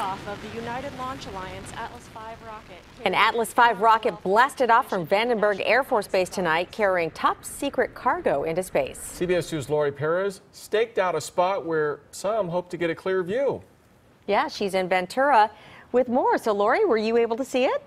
liftoff of the United Launch Alliance Atlas V rocket. An Atlas V rocket blasted off from Vandenberg Air Force Base tonight, carrying top secret cargo into space. CBS 2's Laurie Perez staked out a spot where some hope to get a clear view. Yeah, she's in Ventura with more. So, Laurie, were you able to see it?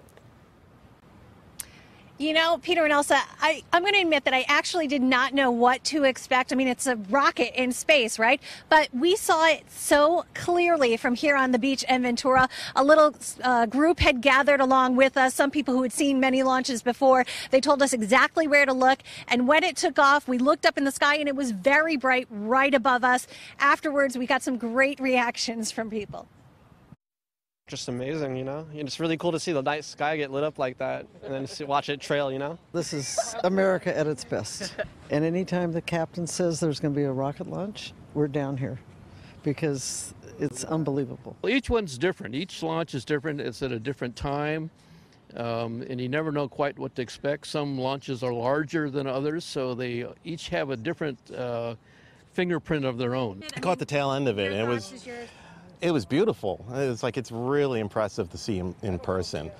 You know, Peter and Elsa, I, I'm going to admit that I actually did not know what to expect. I mean, it's a rocket in space, right? But we saw it so clearly from here on the beach in Ventura. A little uh, group had gathered along with us, some people who had seen many launches before. They told us exactly where to look. And when it took off, we looked up in the sky and it was very bright right above us. Afterwards, we got some great reactions from people just amazing, you know? It's really cool to see the night sky get lit up like that and then see, watch it trail, you know? This is America at its best. and anytime the captain says there's going to be a rocket launch, we're down here because it's unbelievable. Well, each one's different. Each launch is different. It's at a different time. Um, and you never know quite what to expect. Some launches are larger than others, so they each have a different uh, fingerprint of their own. I caught the tail end of it, and it was it was beautiful. It's like it's really impressive to see him in person.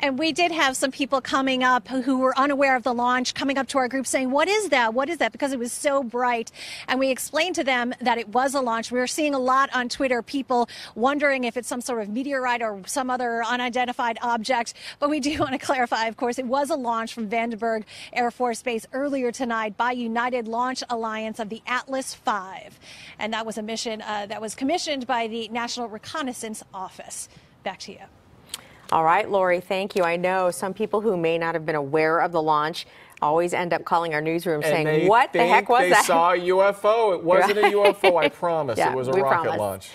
And we did have some people coming up who were unaware of the launch coming up to our group saying, What is that? What is that? Because it was so bright. And we explained to them that it was a launch. We were seeing a lot on Twitter, people wondering if it's some sort of meteorite or some other unidentified object. But we do want to clarify, of course, it was a launch from Vandenberg Air Force Base earlier tonight by United Launch Alliance of the Atlas V. And that was a mission uh, that was commissioned by the National Reconnaissance Office. Back to you. All right, Laurie, thank you. I know some people who may not have been aware of the launch always end up calling our newsroom and saying, What the heck was they that? They saw a UFO. It wasn't a UFO, I promise. Yeah, it was a rocket promise. launch.